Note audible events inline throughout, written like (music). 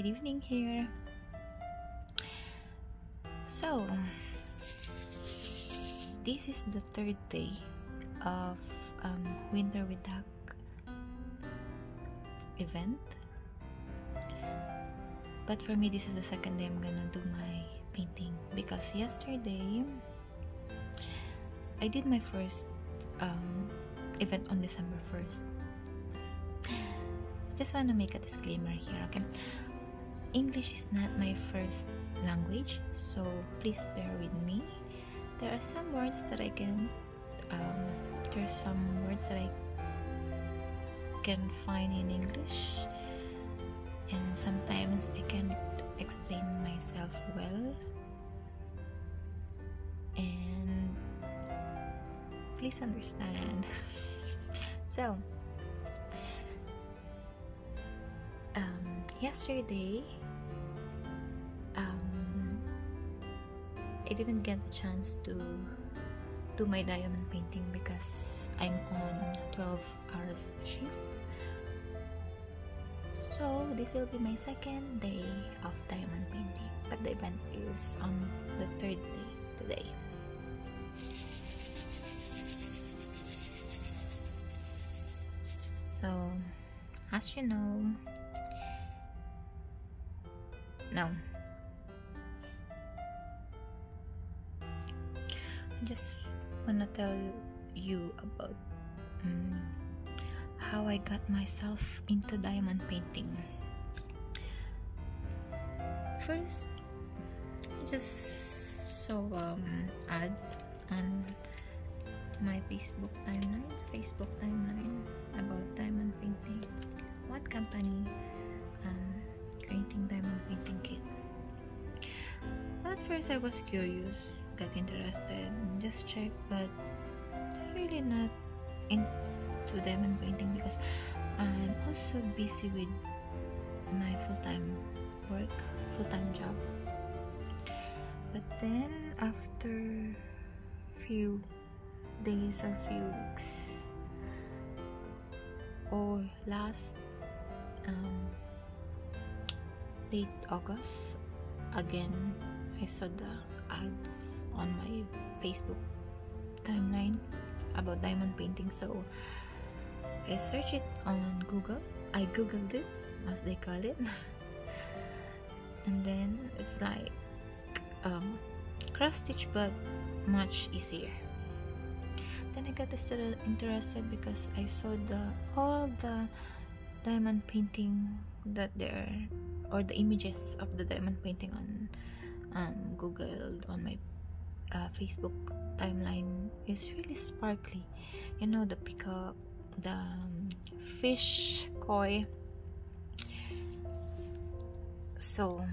good evening here. So, this is the third day of um, Winter with DAC event. But for me, this is the second day I'm gonna do my painting because yesterday I did my first um, event on December 1st. Just want to make a disclaimer here, okay? English is not my first language, so please bear with me. There are some words that I can, um, there are some words that I can find in English, and sometimes I can't explain myself well. And please understand. (laughs) so, um, yesterday, um, I didn't get the chance to do my diamond painting because I'm on 12 hours shift. So this will be my second day of diamond painting, but the event is on the third day today. So, as you know, no. I just wanna tell you about um, how I got myself into diamond painting. First, I just saw um ad on my Facebook timeline, Facebook timeline about diamond painting. What company um, creating diamond painting kit? At first, I was curious, got interested, just check, but really not into diamond painting because I'm also busy with my full-time work, full-time job. But then after few days or few weeks or last um, late August. Again I saw the ads on my Facebook timeline about diamond painting so I searched it on Google. I googled it as they call it. (laughs) And then it's like um, cross stitch but much easier. Then I got interested because I saw the all the diamond painting that there or the images of the diamond painting on um, Google on my uh, Facebook timeline is really sparkly. You know the peacock, the um, fish koi. So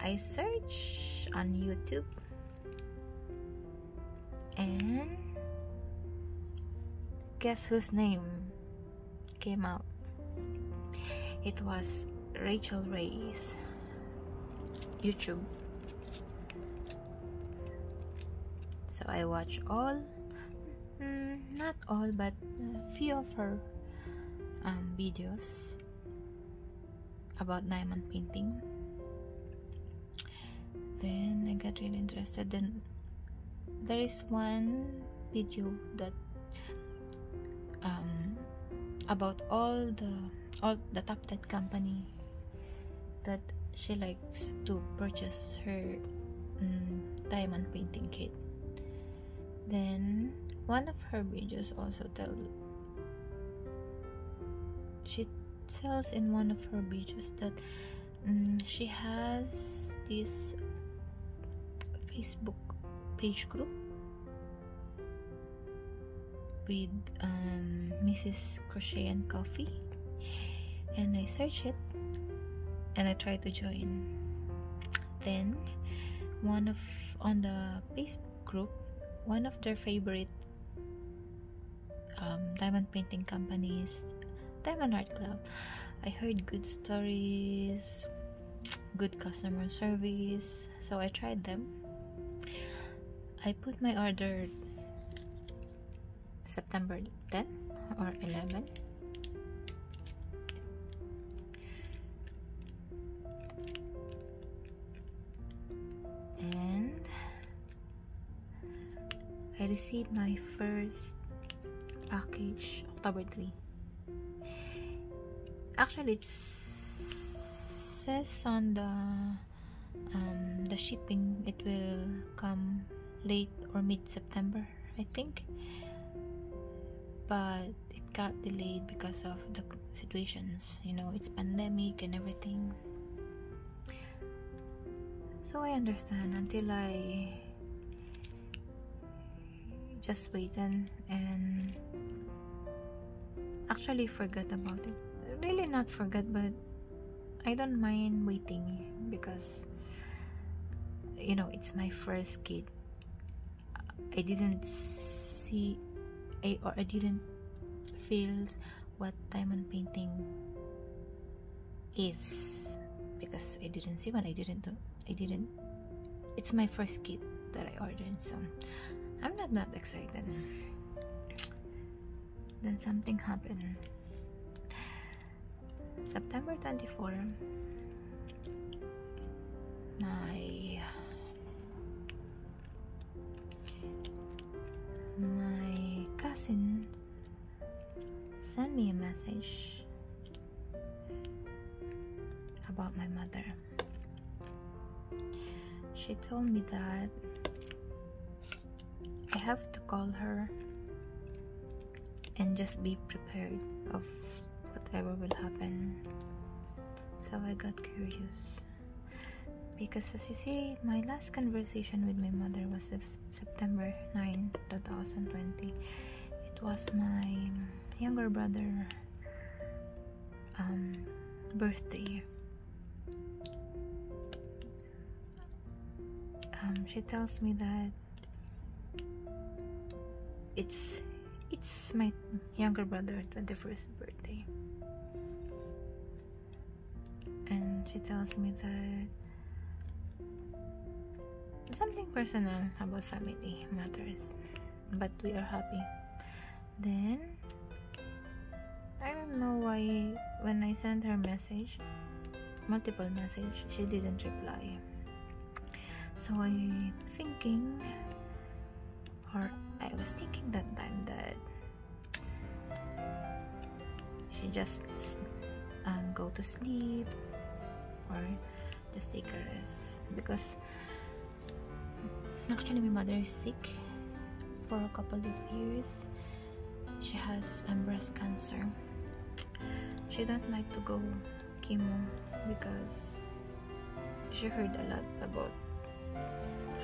I search on YouTube and guess whose name came out? It was Rachel Ray's YouTube. So I watch all, mm, not all, but a few of her um, videos about diamond painting. Then I got really interested. Then there is one video that um, about all the all the top 10 company that she likes to purchase her um, diamond painting kit then one of her videos also tell she tells in one of her videos that um, she has this facebook page group with um, Mrs. Crochet and Coffee and I search it and I tried to join. Then one of on the Facebook group one of their favorite um, diamond painting companies Diamond Art Club. I heard good stories good customer service so I tried them. I put my order September 10 or 11 received my first package October 3. Actually, it says on the um, the shipping it will come late or mid September, I think. But it got delayed because of the situations. You know, it's pandemic and everything. So I understand until I just waited and actually forgot about it. Really not forget, but I don't mind waiting because you know it's my first kid. I didn't see a or I didn't feel what diamond painting is because I didn't see one. I didn't do. I didn't. It's my first kit that I ordered, so I'm not that excited. Then something happened. September 24, my my cousin sent me a message about my mother. She told me that I have to call her and just be prepared of whatever will happen. So I got curious. Because as you see, my last conversation with my mother was of September 9, 2020. It was my younger brother um, birthday. Um, she tells me that it's it's my younger brother 21st birthday. And she tells me that something personal about family matters but we are happy. Then i don't know why when i sent her message multiple message she didn't reply. So i'm thinking or I was thinking that time that she just um, go to sleep or just take a rest because actually my mother is sick for a couple of years. She has um, breast cancer. She don't like to go chemo because she heard a lot about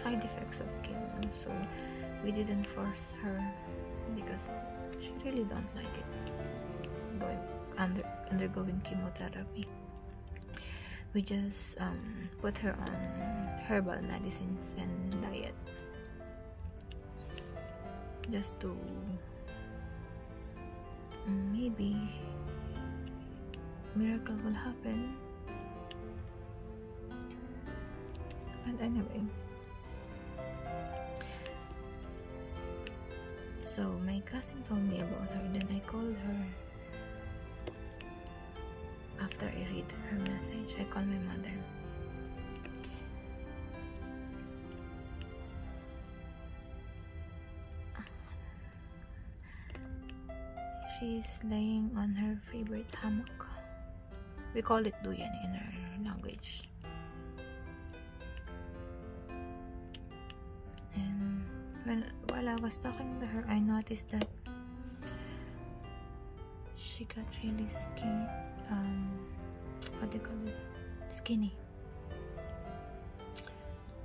side effects of chemo so we didn't force her because she really don't like it going under undergoing chemotherapy. We just um, put her on herbal medicines and diet. Just to maybe miracle will happen but anyway So my cousin told me about her, then I called her. After I read her message, I called my mother. She's laying on her favorite hammock. We call it duyan in our language. While I was talking to her, I noticed that she got really skinny. Um, what do you call it? Skinny.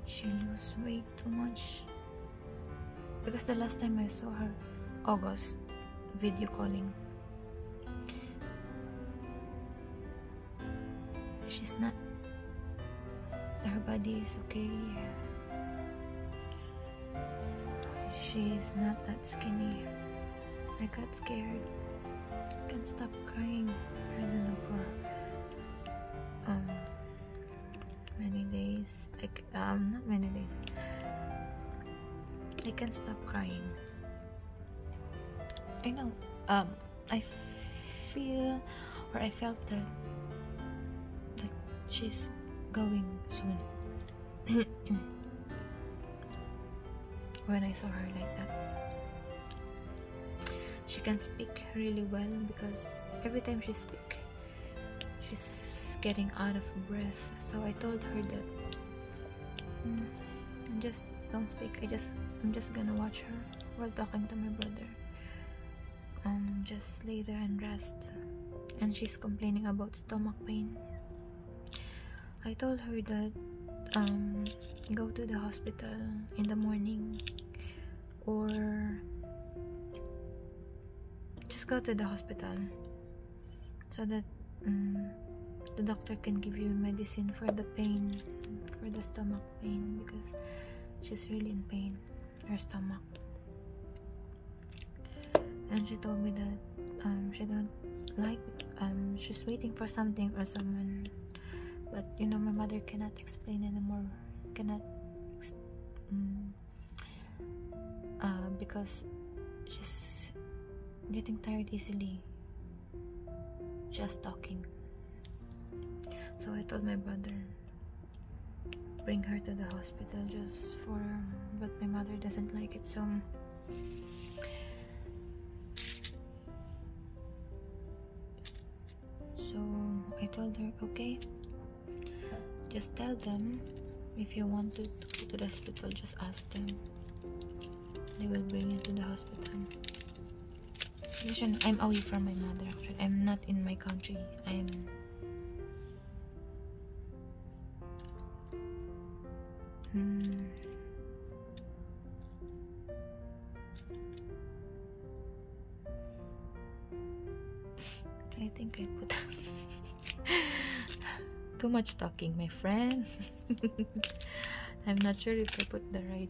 She lose weight too much. Because the last time I saw her, August, video calling. She's not. Her body is okay she's not that skinny. I got scared. I can't stop crying. I don't know for um many days. Like um not many days. I can't stop crying. I know. Um I feel or I felt that that she's going soon. (clears throat) when I saw her like that. she can speak really well because every time she speak she's getting out of breath. So i told her that mm, just don't speak. I just i'm just gonna watch her while talking to my brother. Um just lay there and rest. And she's complaining about stomach pain. I told her that um go to the hospital in the morning or just go to the hospital so that um, the doctor can give you medicine for the pain for the stomach pain because she's really in pain her stomach. And she told me that um, she don't like um, she's waiting for something or someone. But you know my mother cannot explain anymore cannot um, uh, because she's getting tired easily just talking. So i told my brother bring her to the hospital just for but my mother doesn't like it so so i told her okay just tell them if you want to, go to the hospital just ask them they will bring you to the hospital Listen, I'm away from my mother actually I'm not in my country I'm hmm. I think I put (laughs) too much talking, my friend. (laughs) I'm not sure if I put the right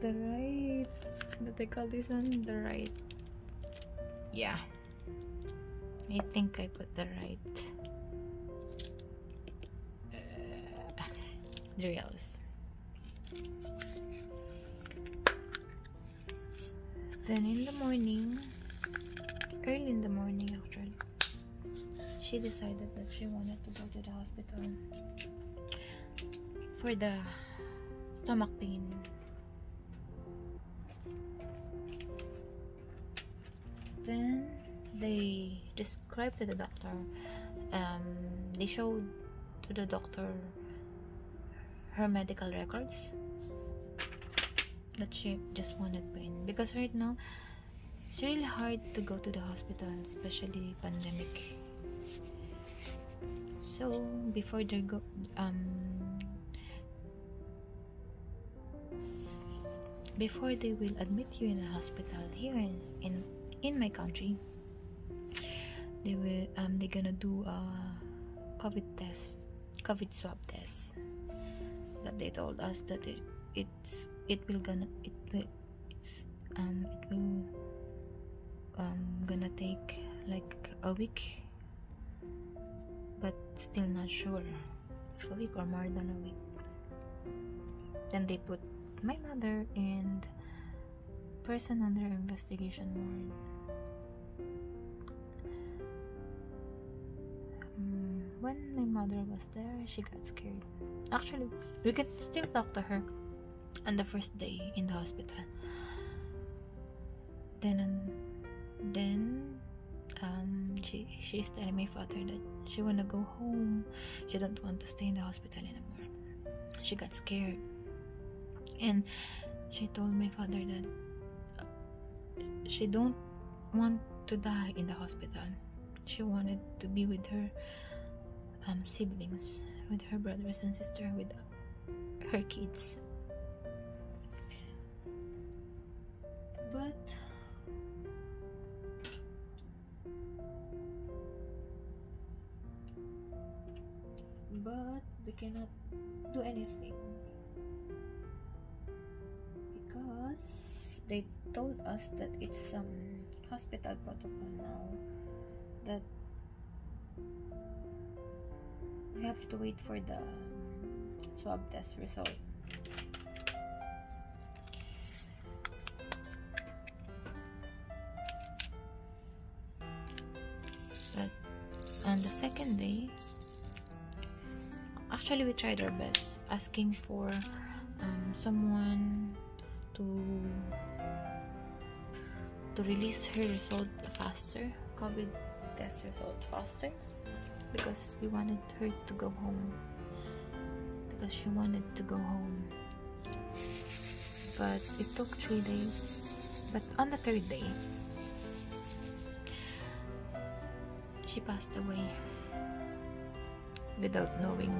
the right what they call this one the right. Yeah. I think I put the right. Uh, (laughs) reels then in the morning early in the morning actually she decided that she wanted to go to the hospital for the stomach pain they described to the doctor um, they showed to the doctor her medical records that she just wanted pain. Because right now it's really hard to go to the hospital especially pandemic. So before they go um before they will admit you in a hospital here in in, in my country they will um they're gonna do a covid test covid swab test. But they told us that it it's it will gonna it will it's um it will um gonna take like a week. But still not sure if a week or more than a week. Then they put my mother and person under investigation ward when my mother was there she got scared actually we could still talk to her on the first day in the hospital then then um, she she's telling my father that she wanna go home. She don't want to stay in the hospital anymore. She got scared, and she told my father that uh, she don't want to die in the hospital. She wanted to be with her um, siblings, with her brothers and sister, with her kids. But but we cannot do anything because they told us that it's some hospital protocol now that we have to wait for the swab test result. But on the second day actually we tried our best asking for um, someone to to release her result faster, COVID test result faster, because we wanted her to go home. Because she wanted to go home. But it took three days. But on the third day, she passed away without knowing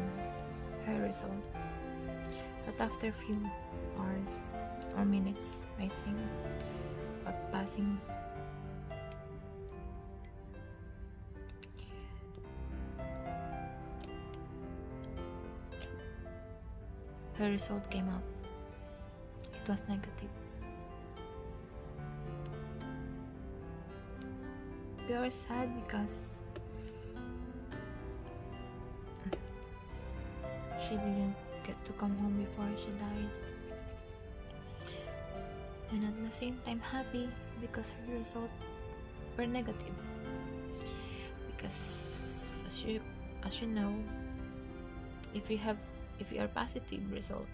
her result. But after a few hours or minutes, I think, of passing, her result came out. It was negative. We are sad because she didn't get to come home before she dies. And at the same time happy because her results were negative. Because as you as you know, if you have if you are positive result,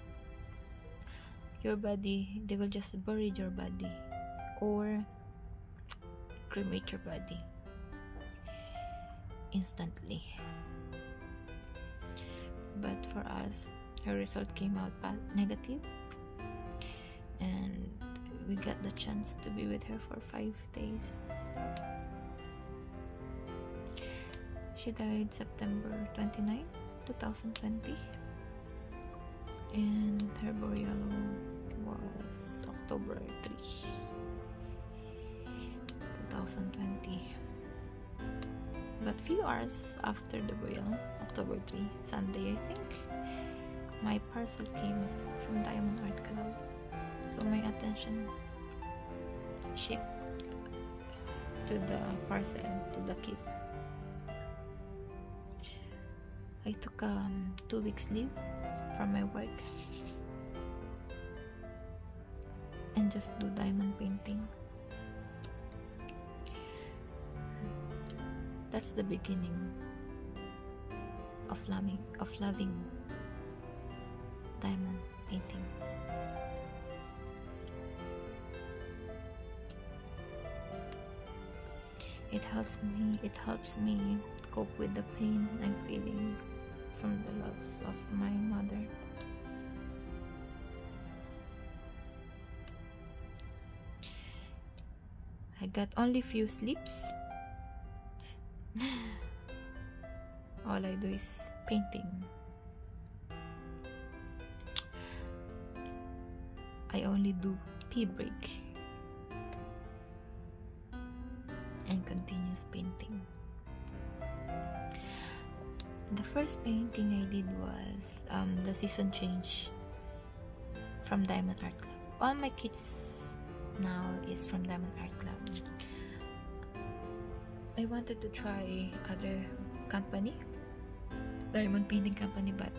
your body they will just bury your body or cremate your body instantly. But for us, her result came out negative, and we got the chance to be with her for five days. She died September 29, 2020, and her burial was October 3, 2020. But few hours after the burial, October 3, Sunday, I think, my parcel came from Diamond Art Club. So my attention shipped to the parcel, to the kit. I took um, two weeks leave from my work and just do diamond painting. That's the beginning of loving of loving diamond painting. It helps me it helps me cope with the pain I'm feeling from the loss of my mother. I got only few sleeps. (laughs) All I do is painting. I only do pee break and continuous painting. The first painting I did was um, the season change from Diamond Art Club. All my kits now is from Diamond Art Club. I wanted to try other company, diamond painting company, but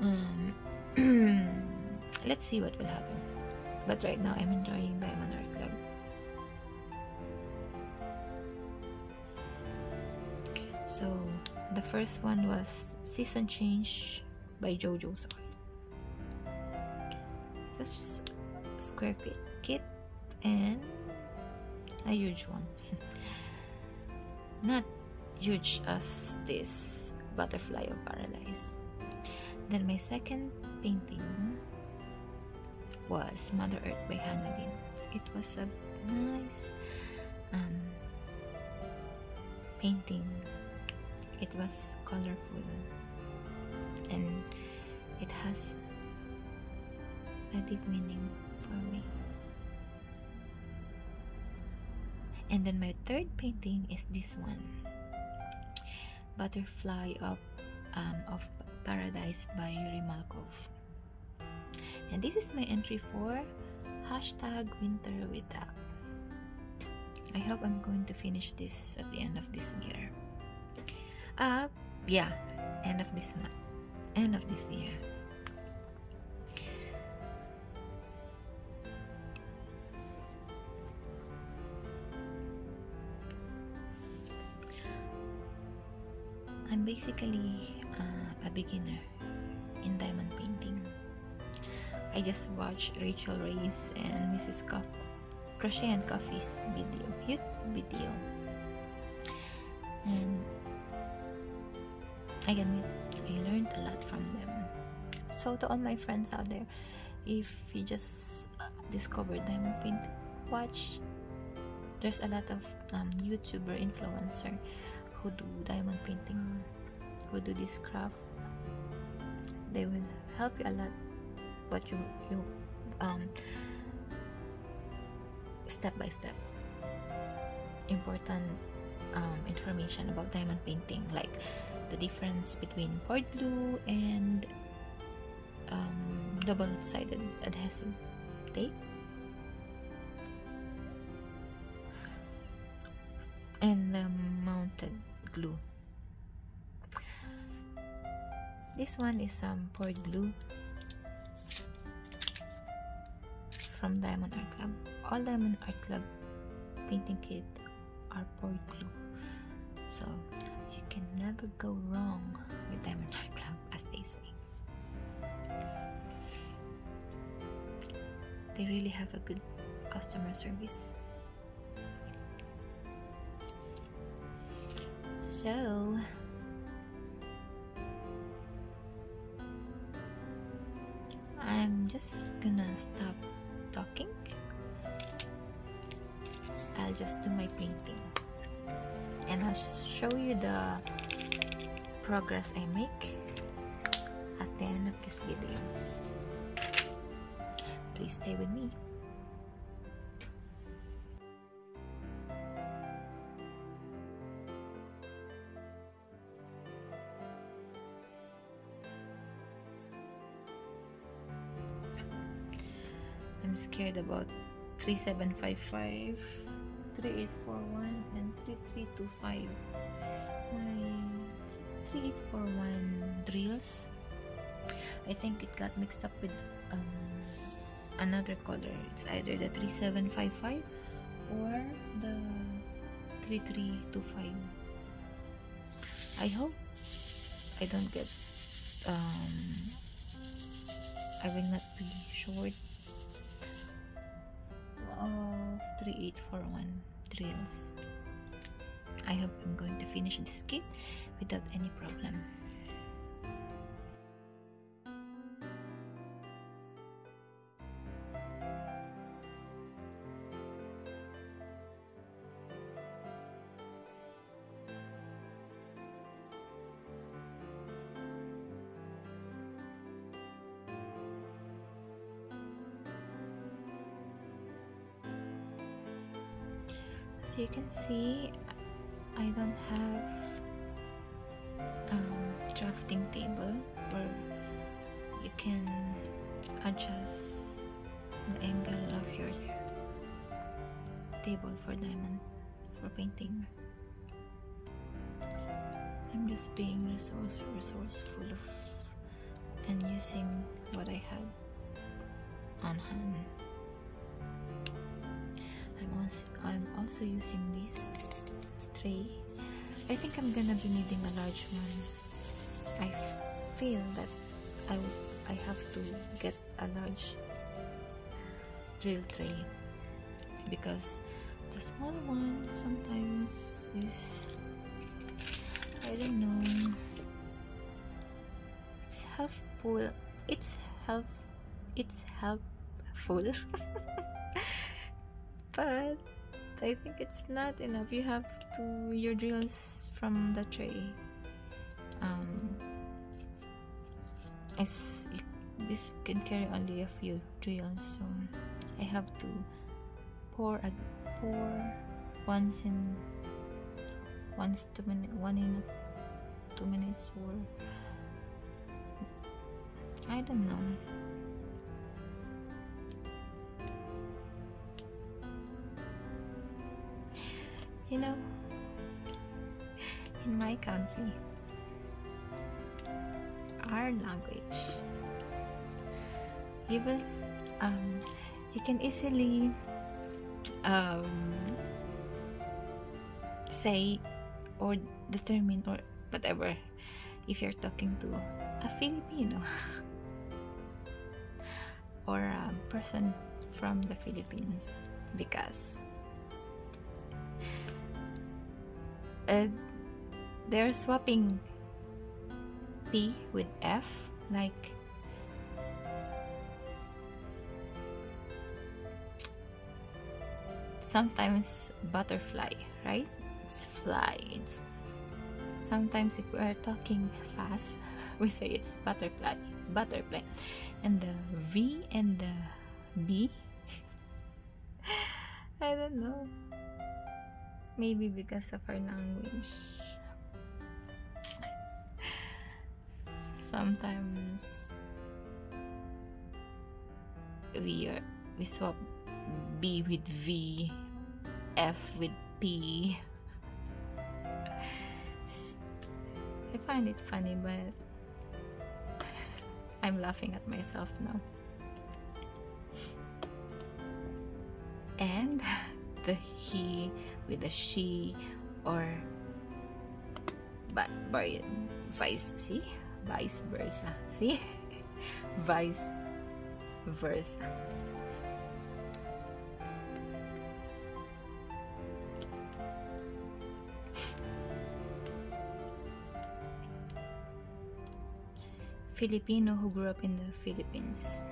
um, (clears throat) let's see what will happen. But right now, I'm enjoying Diamond Art So the first one was Season Change by. It was just a square kit, and a huge one. (laughs) Not huge as this Butterfly of Paradise. Then my second painting was Mother Earth by Hannah Lynn. It was a nice um, painting. It was colorful and it has a deep meaning for me. And then my third painting is this one Butterfly of, um, of Paradise by Yuri Malkov. And this is my entry for hashtag winter with. I hope I'm going to finish this at the end of this year. Uh, yeah, end of this month, end of this year. I'm basically uh, a beginner in diamond painting. I just watched Rachel Reyes and Mrs. Cuff crochet and coffee's video youtube video and I admit I learned a lot from them. So to all my friends out there if you just uh, discovered diamond paint watch. There's a lot of um, youtuber influencer who do diamond painting who do this craft. They will help you a lot but you you um step by step. Important um, information about diamond painting like the difference between poured glue and um, double-sided adhesive tape and the mounted glue this one is some um, poured glue from Diamond Art Club. All Diamond Art Club painting kit are poured glue. So can never go wrong with Diamond Art Club as they say. They really have a good customer service. So I'm just gonna stop talking. I'll just do my painting and I'll show you the progress I make at the end of this video. Please stay with me. I'm scared about 3755, 3841, and 3325. My 3841 drills, I think it got mixed up with um, another color. It's either the 3755 or the 3325. I hope I don't get um, I will not be short 3841 drills. I hope I'm going to finish this kit without any problem. As you can see I don't have um, drafting table where you can adjust the angle of your table for diamond for painting. I'm just being resource resourceful of and using what I have on hand also, I'm also using this tray. I think I'm gonna be needing a large one. I feel that I, I have to get a large drill tray because the small one sometimes is I don't know it's helpful it's help it's helpful (laughs) but I think it's not enough. You have to your drills from the tray. Um, as this can carry only a few drills, so I have to pour a pour once in once two minute one in two minutes or I don't know. You know, in my country, our language, you will, um, you can easily um, say or determine or whatever if you're talking to a Filipino (laughs) or a person from the Philippines because they're swapping P with F like sometimes butterfly right? It's fly. It's sometimes if we're talking fast (laughs) we say it's butterfly butterfly. And the V and the B (laughs) I don't know maybe because of our language. Sometimes we are we swap B with V F with P. I find it funny but (laughs) I'm laughing at myself now. And (laughs) the he with a she or but by vice see? Vice versa see? (laughs) Vice versa. Filipino who grew up in the Philippines.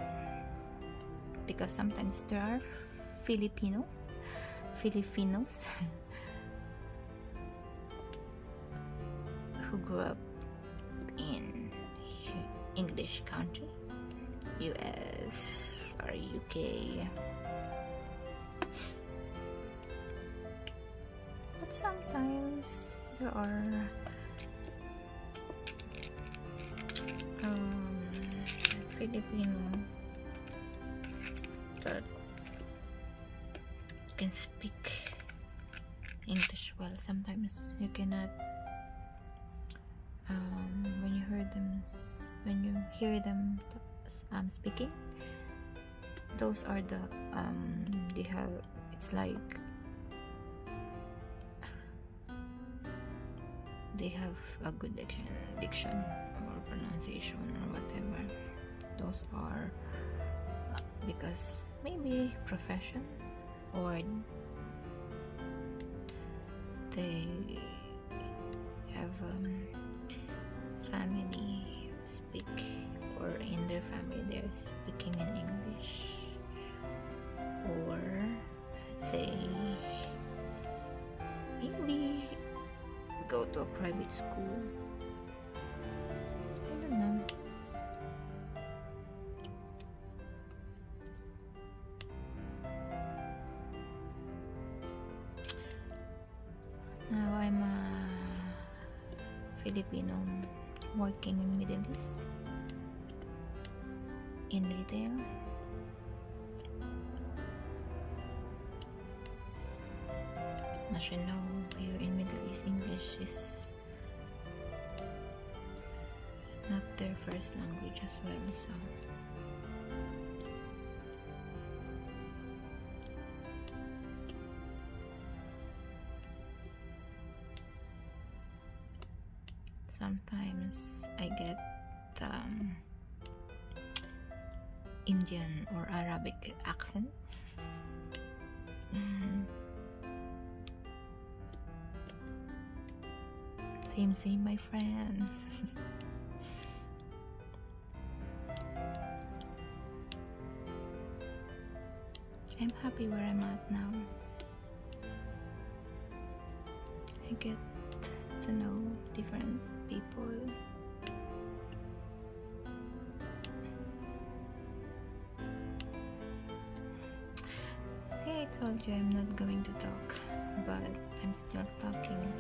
Because sometimes there are Filipino Filipinos who grew up in English country US or UK but sometimes there are um, Filipino can speak English well. Sometimes you cannot. Um, when you hear them, when you hear them um, speaking, those are the um, they have. It's like they have a good diction, diction or pronunciation or whatever. Those are uh, because maybe profession or they have um, family speak or in their family they're speaking in English or they maybe go to a private school sometimes I get um, Indian or Arabic accent. (laughs) same, same, my friend. (laughs) I'm happy where I'm at now. I get to know different people. See, I told you I'm not going to talk, but I'm still talking.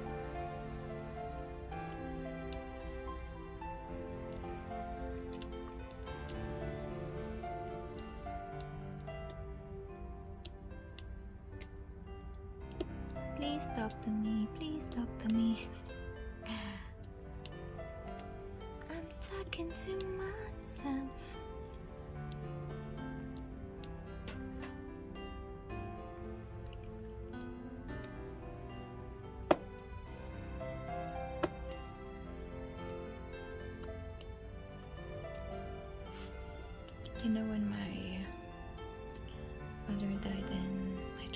Mother died and I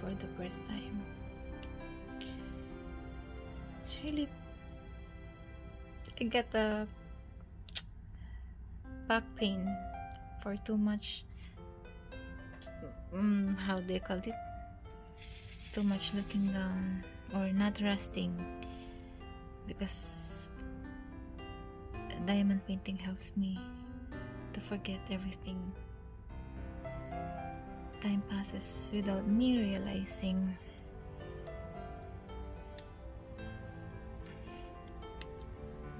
for the first time. It's really I get a back pain for too much um, how do you call it too much looking down or not resting because diamond painting helps me to forget everything time passes without me realizing.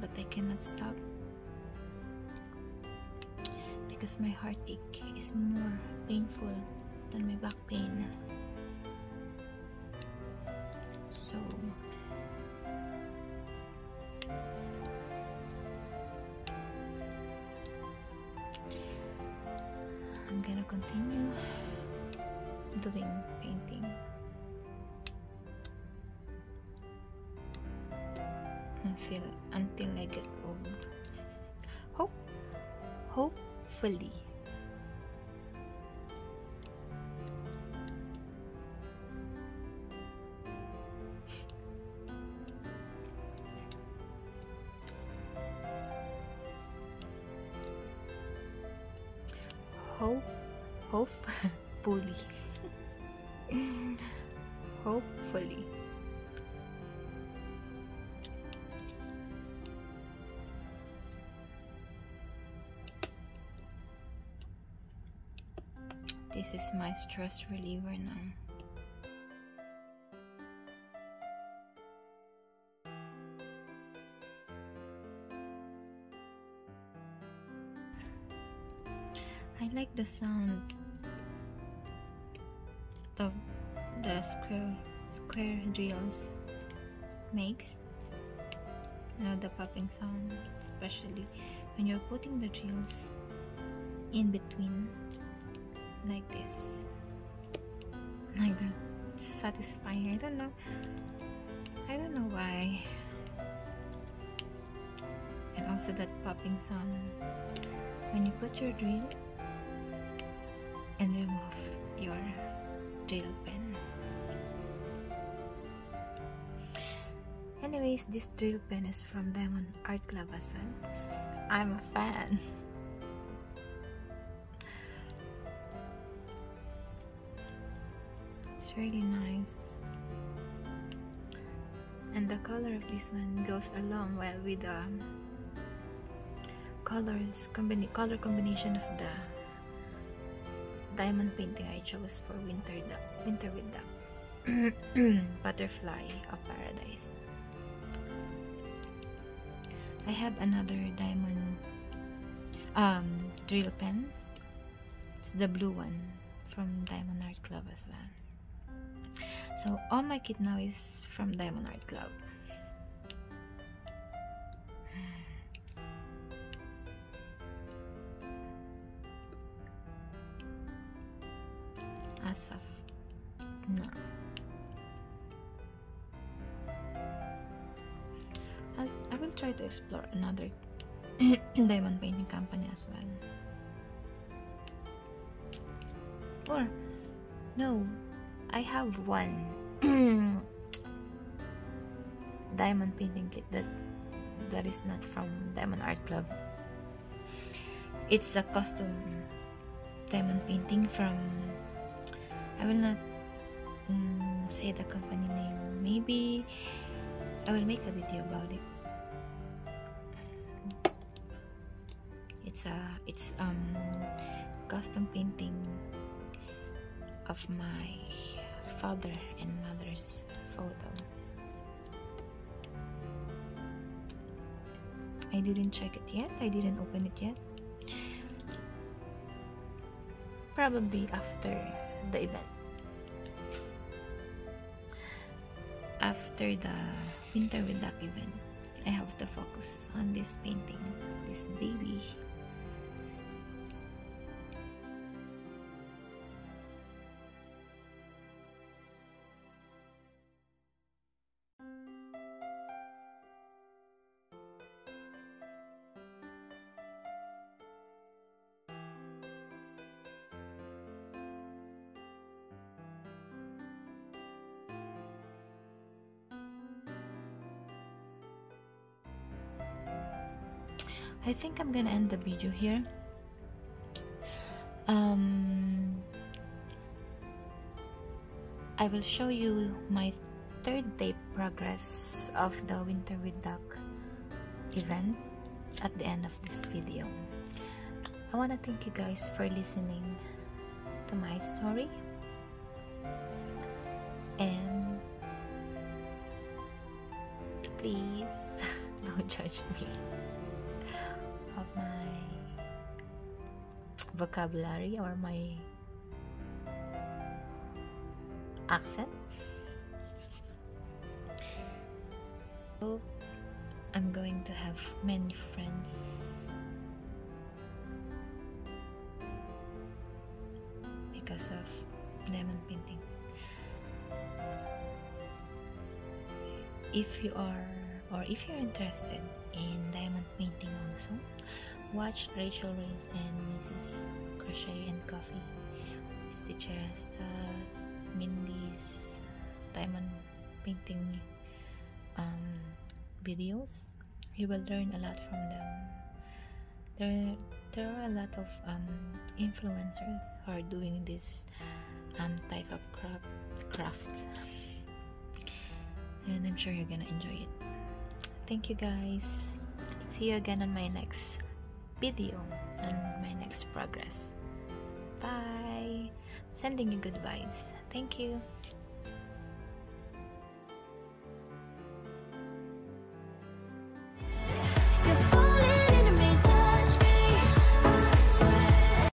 But I cannot stop. Because my heartache is more painful than my back pain. So I'm gonna continue doing painting until until I get old. Hope hopefully stress reliever now I like the sound of the square square drills makes. You know the popping sound, especially when you're putting the drills in between like this. Like that. It's satisfying. I don't know. I don't know why. And also that popping sound when you put your drill and remove your drill pen. Anyways, this drill pen is from Diamond Art Club as well. I'm a fan. (laughs) Really nice. And the color of this one goes along well with the colors combina- color combination of the diamond painting I chose for winter DAC, winter with DAC (clears throat) butterfly of paradise. I have another diamond um, drill pens. It's the blue one from Diamond Art Club as well so all my kit now is from Diamond Art Club (sighs) as of now. I'll, I will try to explore another (clears throat) diamond painting company as well. Or, no, I have one (clears throat) diamond painting kit that that is not from Diamond Art Club. It's a custom diamond painting from I will not um, say the company name. Maybe I will make a video about it. It's a it's um custom painting of my father and mother's photo. I didn't check it yet. I didn't open it yet. Probably after the event. After the Winter with DAC event, I have to focus on this painting, this baby. I think I'm gonna end the video here. Um, I will show you my third day progress of the Winter with DAC event at the end of this video. I want to thank you guys for listening to my story and please (laughs) don't judge me vocabulary or my accent. I'm going to have many friends. Because of diamond painting. If you are or if you're interested in diamond painting also, watch Rachel Rains and Mrs. Crochet and Coffee, Stitcherestas, Mindy's diamond painting um, videos. You will learn a lot from them. There, there are a lot of um, influencers who are doing this um, type of craft, crafts, and I'm sure you're gonna enjoy it. Thank you guys. See you again on my next video and my next progress. Bye. Sending you good vibes. Thank you.